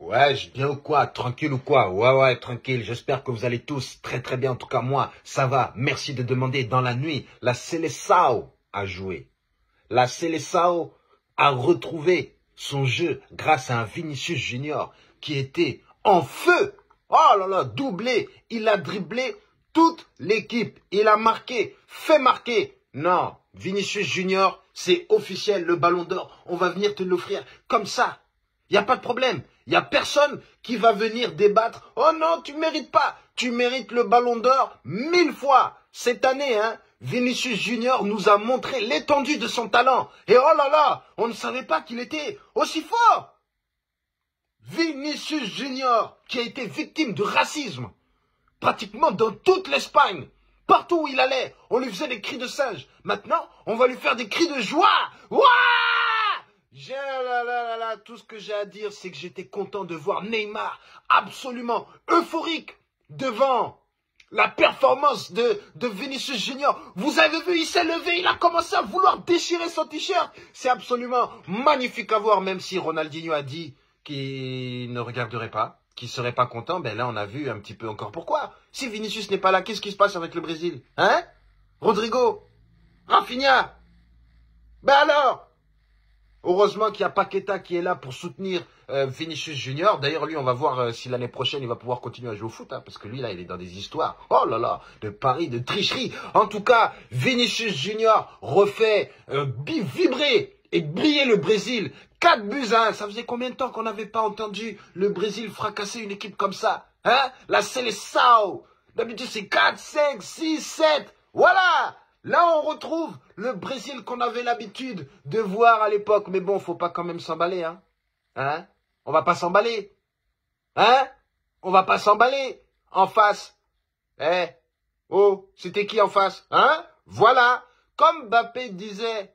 Ouais, je bien ou quoi? Tranquille ou quoi? Ouais, ouais, tranquille. J'espère que vous allez tous très très bien. En tout cas, moi, ça va. Merci de demander. Dans la nuit, la Célessao a joué. La Célessao a retrouvé son jeu grâce à un Vinicius Junior qui était en feu. Oh là là, doublé. Il a dribblé toute l'équipe. Il a marqué, fait marquer. Non, Vinicius Junior, c'est officiel, le ballon d'or. On va venir te l'offrir comme ça. Il n'y a pas de problème. Il n'y a personne qui va venir débattre. Oh non, tu mérites pas. Tu mérites le ballon d'or mille fois. Cette année, hein, Vinicius Junior nous a montré l'étendue de son talent. Et oh là là, on ne savait pas qu'il était aussi fort. Vinicius Junior, qui a été victime de racisme, pratiquement dans toute l'Espagne. Partout où il allait, on lui faisait des cris de singe. Maintenant, on va lui faire des cris de joie. Ouah tout ce que j'ai à dire, c'est que j'étais content de voir Neymar absolument euphorique devant la performance de, de Vinicius Junior. Vous avez vu, il s'est levé, il a commencé à vouloir déchirer son t-shirt. C'est absolument magnifique à voir, même si Ronaldinho a dit qu'il ne regarderait pas, qu'il serait pas content. Ben là, on a vu un petit peu encore pourquoi. Si Vinicius n'est pas là, qu'est-ce qui se passe avec le Brésil Hein? Rodrigo? Rafinha? Ben alors? Heureusement qu'il y a Paqueta qui est là pour soutenir euh, Vinicius Junior. D'ailleurs, lui, on va voir euh, si l'année prochaine, il va pouvoir continuer à jouer au foot. Hein, parce que lui, là, il est dans des histoires. Oh là là, de paris, de tricherie. En tout cas, Vinicius Junior refait euh, vibrer et briller le Brésil. 4 buts à 1. Ça faisait combien de temps qu'on n'avait pas entendu le Brésil fracasser une équipe comme ça Hein? La Seleção. D'habitude, c'est 4, 5, 6, 7. Voilà Là, on retrouve le Brésil qu'on avait l'habitude de voir à l'époque. Mais bon, faut pas quand même s'emballer, hein. Hein? On va pas s'emballer. Hein? On va pas s'emballer. En face. Eh? Oh, c'était qui en face? Hein? Voilà. Comme Mbappé disait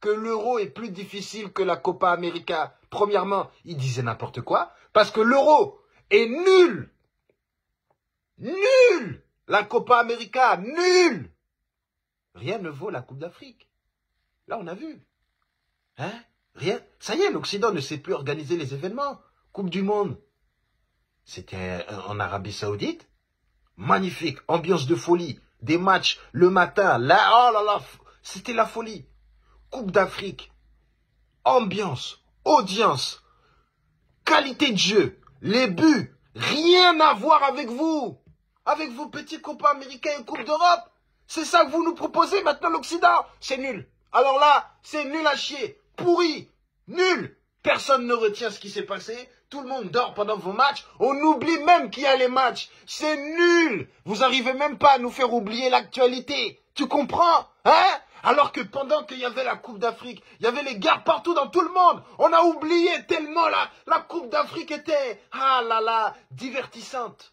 que l'euro est plus difficile que la Copa América. Premièrement, il disait n'importe quoi. Parce que l'euro est nul. Nul. La Copa América, nul. Rien ne vaut la Coupe d'Afrique. Là, on a vu. Hein? Rien. Ça y est, l'Occident ne sait plus organiser les événements. Coupe du Monde. C'était en Arabie Saoudite. Magnifique. Ambiance de folie. Des matchs le matin. Là, oh là là. C'était la folie. Coupe d'Afrique. Ambiance. Audience. Qualité de jeu. Les buts. Rien à voir avec vous. Avec vos petits copains américains et Coupe d'Europe. C'est ça que vous nous proposez maintenant l'Occident C'est nul. Alors là, c'est nul à chier. Pourri. Nul. Personne ne retient ce qui s'est passé. Tout le monde dort pendant vos matchs. On oublie même qu'il y a les matchs. C'est nul. Vous arrivez même pas à nous faire oublier l'actualité. Tu comprends Hein? Alors que pendant qu'il y avait la Coupe d'Afrique, il y avait les guerres partout dans tout le monde. On a oublié tellement la, la Coupe d'Afrique était, ah là là, divertissante.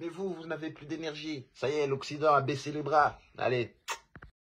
Mais vous, vous n'avez plus d'énergie. Ça y est, l'Occident a baissé les bras. Allez,